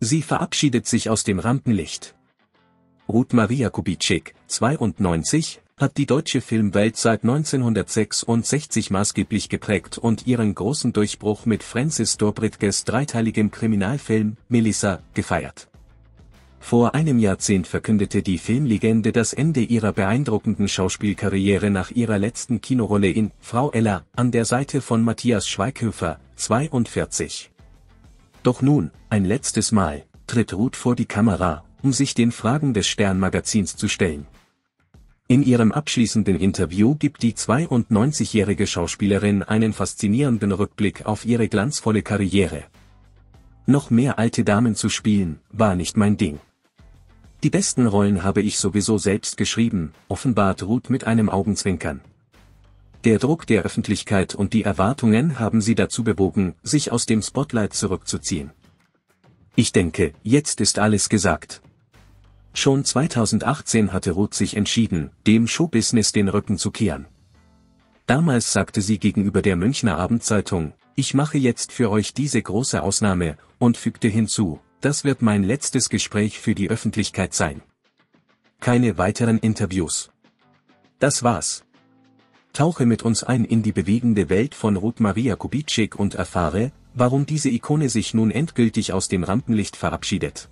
Sie verabschiedet sich aus dem Rampenlicht. Ruth Maria Kubitschek, 92, hat die deutsche Filmwelt seit 1966 maßgeblich geprägt und ihren großen Durchbruch mit Francis Dobritges dreiteiligem Kriminalfilm Melissa gefeiert. Vor einem Jahrzehnt verkündete die Filmlegende das Ende ihrer beeindruckenden Schauspielkarriere nach ihrer letzten Kinorolle in Frau Ella an der Seite von Matthias Schweighöfer, 42. Doch nun, ein letztes Mal, tritt Ruth vor die Kamera, um sich den Fragen des Sternmagazins zu stellen. In ihrem abschließenden Interview gibt die 92-jährige Schauspielerin einen faszinierenden Rückblick auf ihre glanzvolle Karriere. Noch mehr alte Damen zu spielen, war nicht mein Ding. Die besten Rollen habe ich sowieso selbst geschrieben, offenbart Ruth mit einem Augenzwinkern. Der Druck der Öffentlichkeit und die Erwartungen haben sie dazu bewogen, sich aus dem Spotlight zurückzuziehen. Ich denke, jetzt ist alles gesagt. Schon 2018 hatte Ruth sich entschieden, dem Showbusiness den Rücken zu kehren. Damals sagte sie gegenüber der Münchner Abendzeitung, ich mache jetzt für euch diese große Ausnahme, und fügte hinzu, das wird mein letztes Gespräch für die Öffentlichkeit sein. Keine weiteren Interviews. Das war's. Tauche mit uns ein in die bewegende Welt von Ruth Maria Kubitschek und erfahre, warum diese Ikone sich nun endgültig aus dem Rampenlicht verabschiedet.